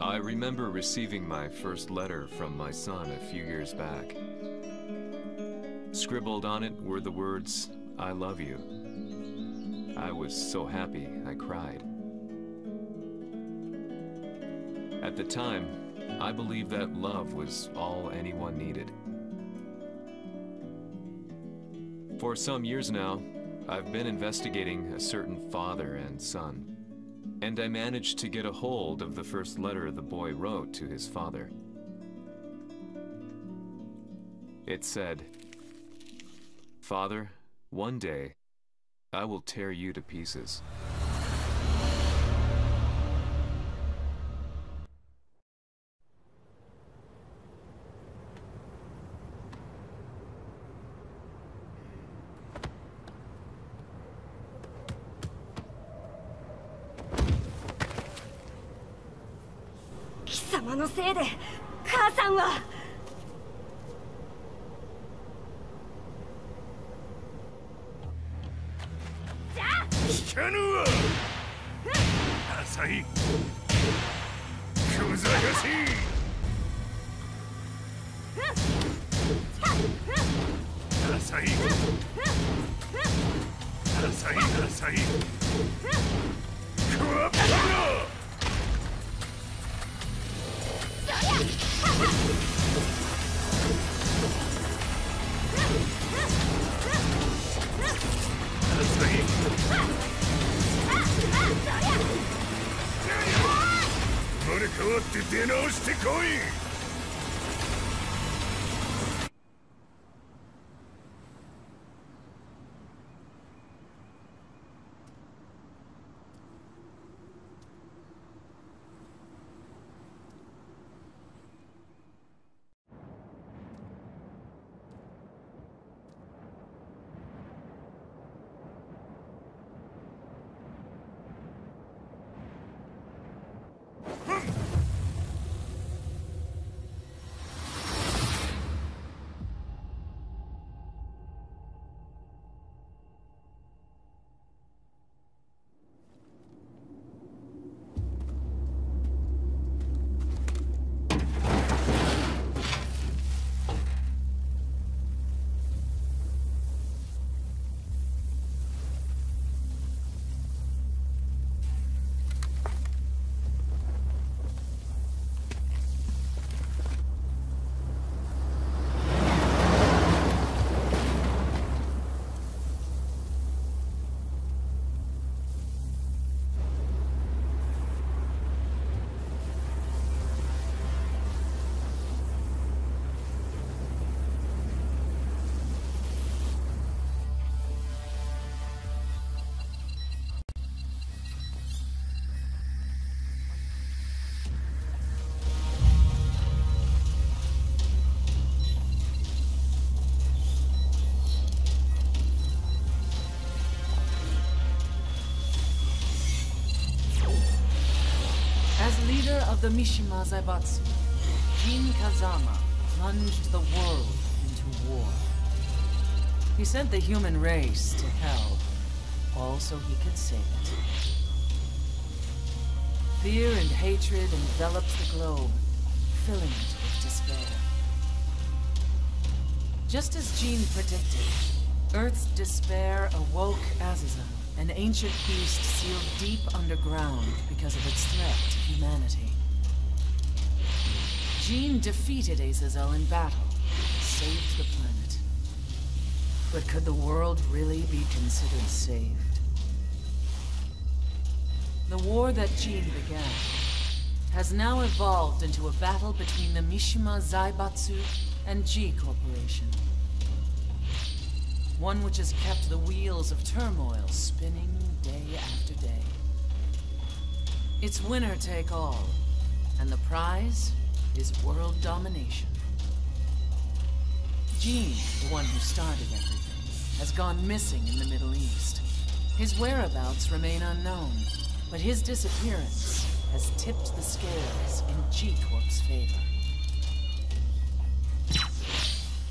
I remember receiving my first letter from my son a few years back. Scribbled on it were the words, I love you. I was so happy I cried. At the time, I believed that love was all anyone needed. For some years now, I've been investigating a certain father and son. And I managed to get a hold of the first letter the boy wrote to his father. It said, Father, one day, I will tear you to pieces. 様のせいで母さんは。引かぬわ浅しい浅浅浅生まれ変わっ。て出直してこい the Mishima Zaibatsu, Jin Kazama plunged the world into war. He sent the human race to hell, all so he could save it. Fear and hatred enveloped the globe, filling it with despair. Just as Jin predicted, Earth's despair awoke Azazel, an ancient beast sealed deep underground because of its threat to humanity. Jin defeated Azazel in battle, saved the planet. But could the world really be considered saved? The war that Jin began has now evolved into a battle between the Mishima Zaibatsu and G Corporation. One which has kept the wheels of turmoil spinning day after day. It's winner take all, and the prize is world domination. Jin, the one who started everything, has gone missing in the Middle East. His whereabouts remain unknown, but his disappearance has tipped the scales in G-Corp's favor.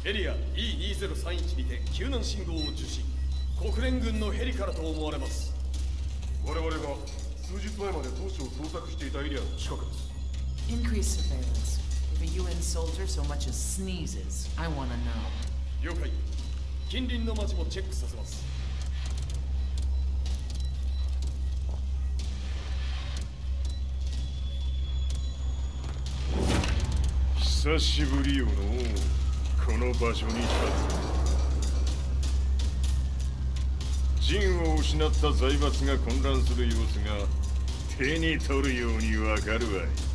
エリア E2031 にて救難信号を受信。国連軍のヘリからと思われます。我々が数日前まで当初を捜索していたエリアの近くです。Increase surveillance. If a UN soldier so much as sneezes, I wanna know. 了解。近隣の町もチェックさせます。久しぶりよのこの場所に立つ。陣を失った財閥が混乱する様子が手に取るようにわかるわい。